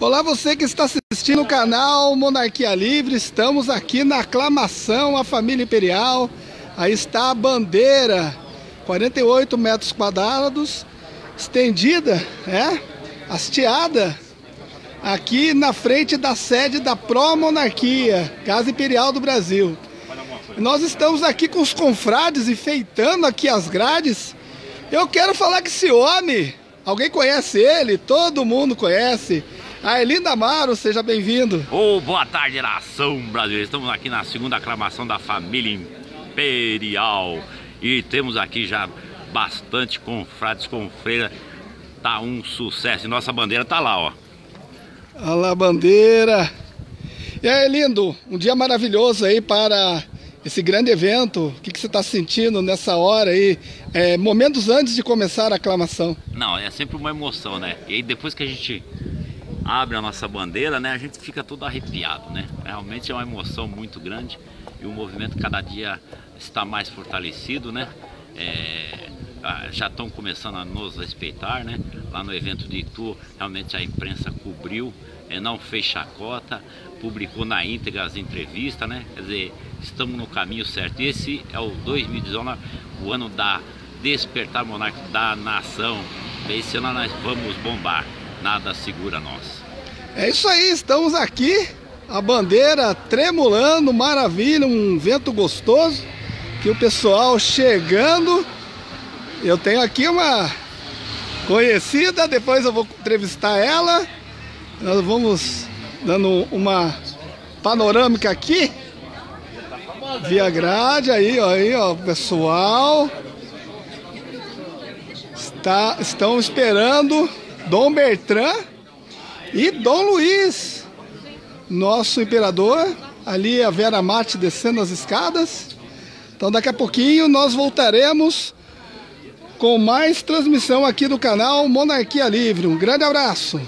Olá, você que está assistindo o canal Monarquia Livre. Estamos aqui na aclamação à família imperial. Aí está a bandeira, 48 metros quadrados, estendida, é, hasteada, aqui na frente da sede da Pro Monarquia, Casa Imperial do Brasil. Nós estamos aqui com os confrades enfeitando aqui as grades. Eu quero falar que esse homem, alguém conhece ele? Todo mundo conhece. Arlindo Amaro, seja bem-vindo. Oh, boa tarde, nação brasileira. Estamos aqui na segunda aclamação da família imperial e temos aqui já bastante confrades com freira. Tá um sucesso. E nossa bandeira tá lá, ó. Olha lá a bandeira. E aí, lindo, um dia maravilhoso aí para esse grande evento. O que, que você está sentindo nessa hora aí? É, momentos antes de começar a aclamação. Não, é sempre uma emoção, né? E aí depois que a gente abre a nossa bandeira, né, a gente fica todo arrepiado, né? Realmente é uma emoção muito grande e o movimento cada dia está mais fortalecido, né? É, já estão começando a nos respeitar, né? Lá no evento de Itu, realmente a imprensa cobriu, é, não fez chacota, publicou na íntegra as entrevistas, né? Quer dizer, estamos no caminho certo. Esse é o 2019, o ano da despertar monarca da nação. Esse ano nós vamos bombar nada segura nós. É isso aí, estamos aqui, a bandeira tremulando, maravilha, um vento gostoso, que o pessoal chegando. Eu tenho aqui uma conhecida, depois eu vou entrevistar ela. Nós vamos dando uma panorâmica aqui. Via grade aí, ó, aí, ó, pessoal. Está, estão esperando Dom Bertrand e Dom Luiz, nosso imperador. Ali a Vera Mate descendo as escadas. Então daqui a pouquinho nós voltaremos com mais transmissão aqui do canal Monarquia Livre. Um grande abraço!